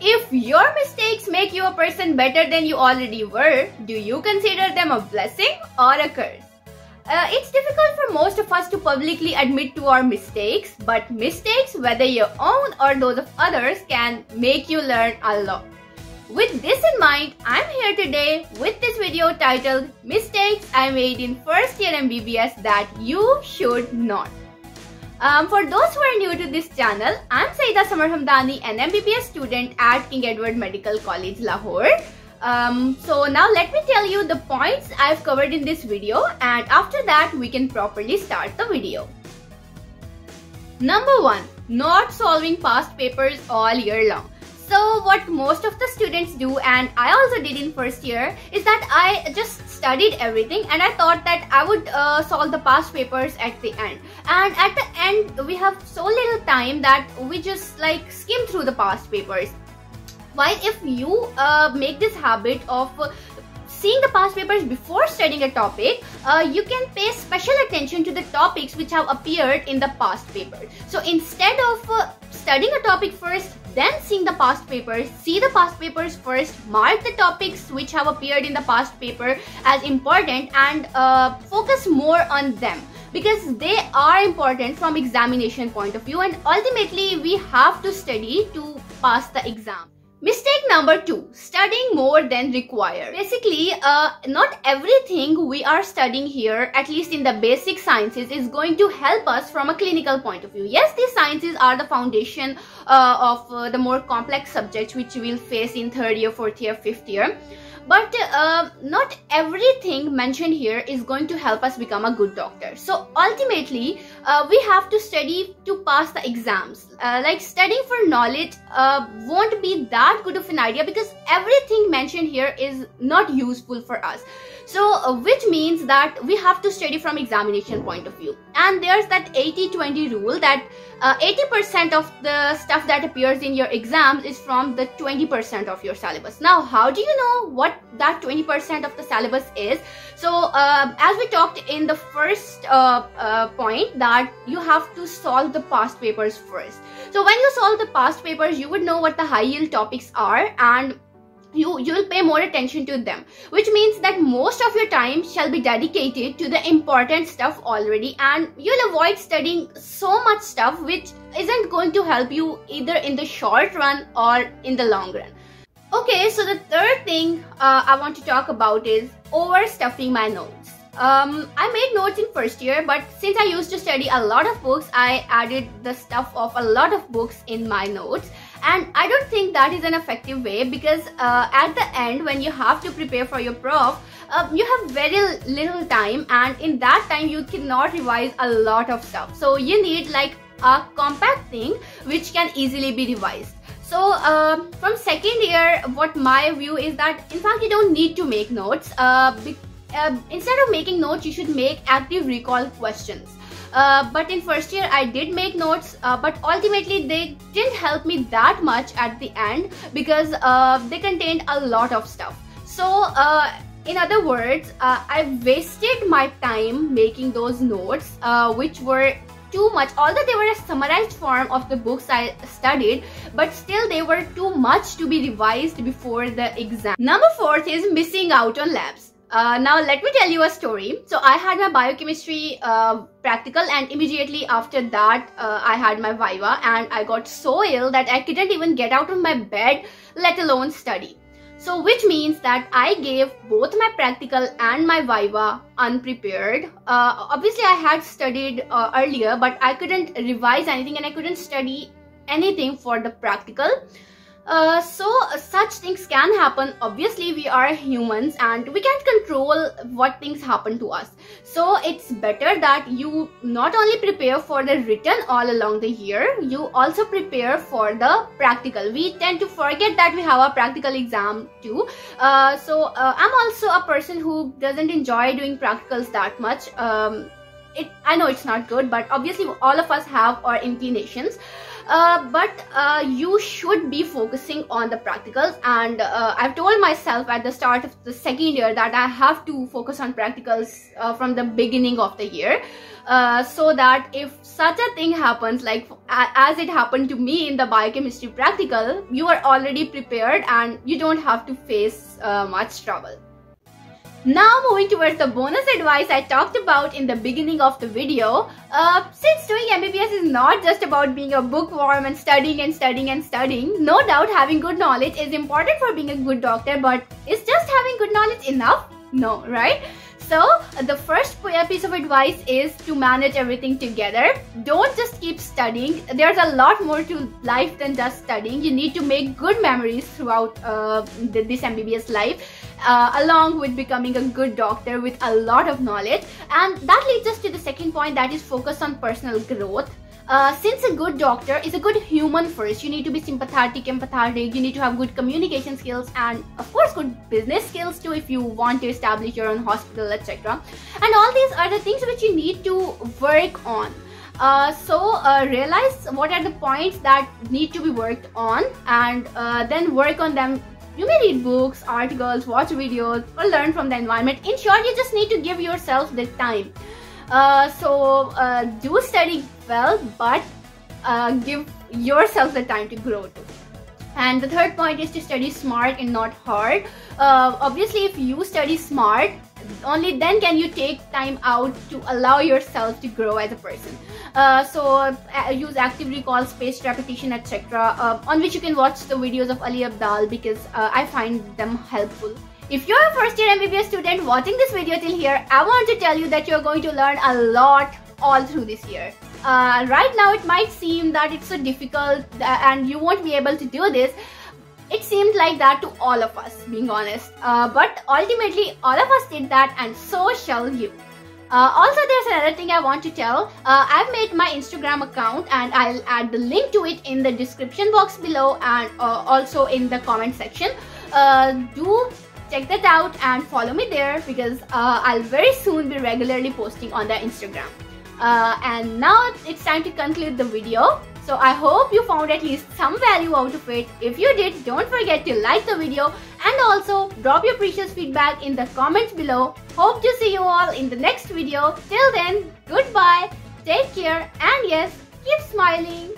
If your mistakes make you a person better than you already were, do you consider them a blessing or a curse? Uh, it's difficult for most of us to publicly admit to our mistakes, but mistakes, whether your own or those of others, can make you learn a lot. With this in mind, I'm here today with this video titled Mistakes I Made in First Year MBBS That You Should Not. Um, for those who are new to this channel, I'm Syeda Samar Hamdani, an MBBS student at King Edward Medical College, Lahore. Um, so now let me tell you the points I've covered in this video and after that we can properly start the video. Number 1. Not solving past papers all year long. So what most of the students do and I also did in first year is that I just studied everything and I thought that I would uh, solve the past papers at the end. And at the end we have so little time that we just like skim through the past papers. While if you uh, make this habit of uh, seeing the past papers before studying a topic, uh, you can pay special attention to the topics which have appeared in the past paper. So instead of uh, studying a topic first, then seeing the past papers, see the past papers first, mark the topics which have appeared in the past paper as important and uh, focus more on them. Because they are important from examination point of view and ultimately we have to study to pass the exam. Mistake number two, studying more than required. Basically, uh, not everything we are studying here, at least in the basic sciences, is going to help us from a clinical point of view. Yes, these sciences are the foundation uh, of uh, the more complex subjects which we'll face in third year, fourth year, fifth year but uh, not everything mentioned here is going to help us become a good doctor. So ultimately uh, we have to study to pass the exams. Uh, like studying for knowledge uh, won't be that good of an idea because everything mentioned here is not useful for us so uh, which means that we have to study from examination point of view. And there's that 80-20 rule that 80% uh, of the stuff that appears in your exams is from the 20% of your syllabus. Now how do you know what that 20% of the syllabus is? So uh, as we talked in the first uh, uh, point that you have to solve the past papers first. So when you solve the past papers you would know what the high yield topics are and you you will pay more attention to them which means that most of your time shall be dedicated to the important stuff already and you'll avoid studying so much stuff which isn't going to help you either in the short run or in the long run Okay, so the third thing uh, I want to talk about is overstuffing my notes. Um, I made notes in first year, but since I used to study a lot of books, I added the stuff of a lot of books in my notes. And I don't think that is an effective way because uh, at the end, when you have to prepare for your prof, uh, you have very little time and in that time you cannot revise a lot of stuff. So you need like a compact thing which can easily be revised. So uh, from second year, what my view is that in fact you don't need to make notes. Uh, uh, instead of making notes, you should make active recall questions. Uh, but in first year I did make notes uh, but ultimately they didn't help me that much at the end because uh, they contained a lot of stuff so in other words I wasted my time making those notes which were too much although they were a summarized form of the books I studied but still they were too much to be revised before the exam. Number fourth is missing out on labs. Uh, now let me tell you a story. So I had my biochemistry uh, practical and immediately after that uh, I had my viva and I got so ill that I couldn't even get out of my bed let alone study. So which means that I gave both my practical and my Viva unprepared. Uh, obviously I had studied uh, earlier but I couldn't revise anything and I couldn't study anything for the practical. Uh, so such things can happen. Obviously we are humans and we can't control what things happen to us. So it's better that you not only prepare for the written all along the year you also prepare for the practical. We tend to forget that we have a practical exam too. Uh, so uh, i'm also a person who doesn't enjoy doing practicals that much. Um, it, I know it's not good, but obviously all of us have our inclinations. Uh, but uh, you should be focusing on the practicals. And uh, I've told myself at the start of the second year that I have to focus on practicals uh, from the beginning of the year. Uh, so that if such a thing happens like as it happened to me in the biochemistry practical you are already prepared and you don't have to face uh, much trouble now moving towards the bonus advice I talked about in the beginning of the video. Uh, since doing MBBS is not just about being a bookworm and studying and studying and studying, no doubt having good knowledge is important for being a good doctor but is just having good knowledge enough? No, right? So the first piece of advice is to manage everything together. Don't just keep studying. There's a lot more to life than just studying. You need to make good memories throughout uh, this MBBS life. Uh, along with becoming a good doctor with a lot of knowledge and that leads us to the second point that is focus on personal growth uh, since a good doctor is a good human first, you need to be sympathetic, empathetic, you need to have good communication skills and of course good business skills too if you want to establish your own hospital, etc. And all these are the things which you need to work on. Uh, so uh, realize what are the points that need to be worked on and uh, then work on them you may read books, articles, watch videos, or learn from the environment. In short, you just need to give yourself the time. Uh, so uh, do study well, but uh, give yourself the time to grow too. And the third point is to study smart and not hard. Uh, obviously, if you study smart, only then can you take time out to allow yourself to grow as a person. Uh, so uh, use active recall, spaced repetition, etc. Uh, on which you can watch the videos of Ali Abdaal because uh, I find them helpful. If you're a first year MBBS student watching this video till here, I want to tell you that you're going to learn a lot all through this year. Uh, right now it might seem that it's so difficult uh, and you won't be able to do this. It seemed like that to all of us, being honest. Uh, but ultimately, all of us did that and so shall you. Uh, also, there's another thing I want to tell. Uh, I've made my Instagram account and I'll add the link to it in the description box below and uh, also in the comment section. Uh, do check that out and follow me there because uh, I'll very soon be regularly posting on the Instagram. Uh, and now it's time to conclude the video. So I hope you found at least some value out of it. If you did, don't forget to like the video and also drop your precious feedback in the comments below. Hope to see you all in the next video. Till then, goodbye, take care and yes, keep smiling.